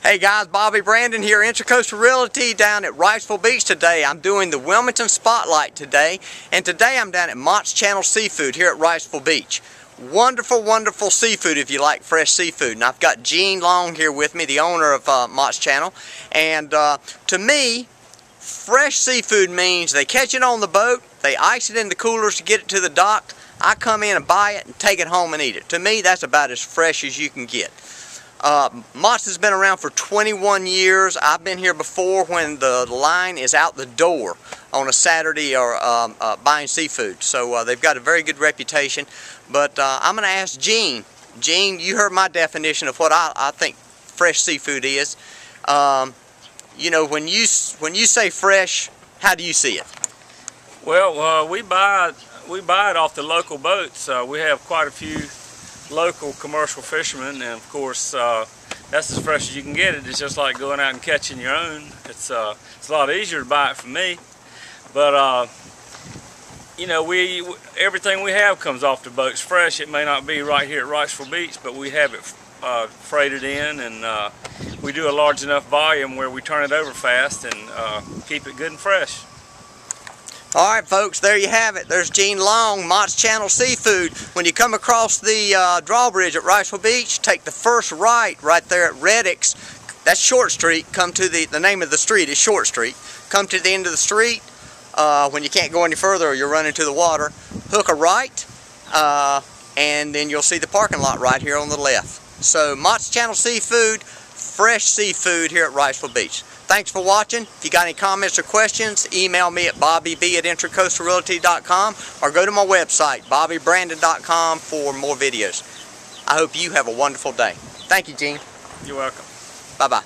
Hey guys, Bobby Brandon here, Intracoastal Realty down at Wrightsville Beach today. I'm doing the Wilmington Spotlight today, and today I'm down at Mott's Channel Seafood here at Wrightsville Beach. Wonderful, wonderful seafood if you like fresh seafood. And I've got Gene Long here with me, the owner of uh, Mott's Channel. And uh, to me, fresh seafood means they catch it on the boat, they ice it in the coolers to get it to the dock. I come in and buy it and take it home and eat it. To me, that's about as fresh as you can get. Uh, Mott's has been around for 21 years. I've been here before when the line is out the door on a Saturday or um, uh, buying seafood. So uh, they've got a very good reputation. But uh, I'm going to ask Gene. Gene, you heard my definition of what I, I think fresh seafood is. Um, you know, when you when you say fresh, how do you see it? Well, uh, we buy we buy it off the local boats. Uh, we have quite a few local commercial fishermen, and of course, uh, that's as fresh as you can get it. It's just like going out and catching your own. It's uh, it's a lot easier to buy it from me, but uh, you know, we everything we have comes off the boats fresh. It may not be right here at Wrightsville Beach, but we have it uh, freighted in, and uh, we do a large enough volume where we turn it over fast and uh, keep it good and fresh. All right, folks, there you have it. There's Gene Long, Mott's Channel Seafood. When you come across the uh, drawbridge at Wrightsville Beach, take the first right right there at Reddick's. That's Short Street. Come to the, the name of the street is Short Street. Come to the end of the street. Uh, when you can't go any further or you're running to the water, hook a right, uh, and then you'll see the parking lot right here on the left. So Mott's Channel Seafood, fresh seafood here at Wrightsville Beach. Thanks for watching. If you got any comments or questions, email me at bobbyb at intracoastalrealty.com or go to my website, bobbybrandon.com for more videos. I hope you have a wonderful day. Thank you, Gene. You're welcome. Bye-bye.